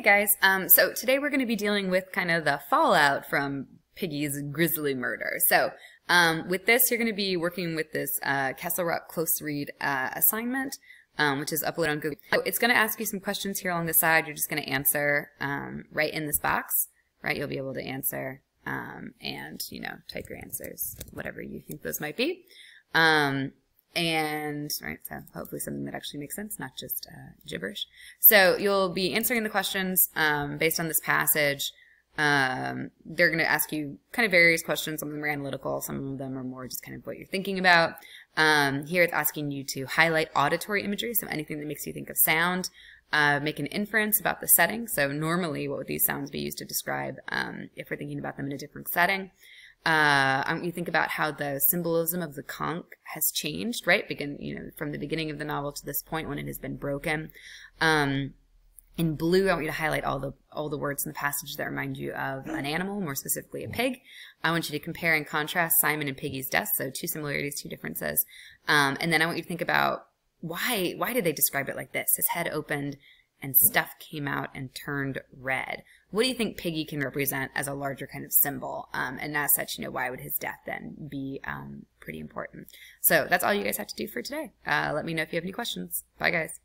Okay, guys. Um, so today we're going to be dealing with kind of the fallout from Piggy's grisly murder. So um, with this, you're going to be working with this uh, Castle Rock close read uh, assignment, um, which is uploaded on Google. So it's going to ask you some questions here along the side. You're just going to answer um, right in this box, right? You'll be able to answer um, and, you know, type your answers, whatever you think those might be. And right so hopefully something that actually makes sense not just uh, gibberish. So you'll be answering the questions um, based on this passage. Um, they're going to ask you kind of various questions some of them are analytical some of them are more just kind of what you're thinking about. Um, here it's asking you to highlight auditory imagery so anything that makes you think of sound. Uh, make an inference about the setting. So normally what would these sounds be used to describe um, if we're thinking about them in a different setting uh, um, you think about how the symbolism of the conch has changed, right? Begin, you know, from the beginning of the novel to this point when it has been broken. Um, in blue, I want you to highlight all the all the words in the passage that remind you of an animal, more specifically a pig. I want you to compare and contrast Simon and Piggy's deaths, so two similarities, two differences. Um, and then I want you to think about why why did they describe it like this? His head opened and stuff came out and turned red. What do you think Piggy can represent as a larger kind of symbol? Um, and as such, you know, why would his death then be um, pretty important? So that's all you guys have to do for today. Uh, let me know if you have any questions. Bye, guys.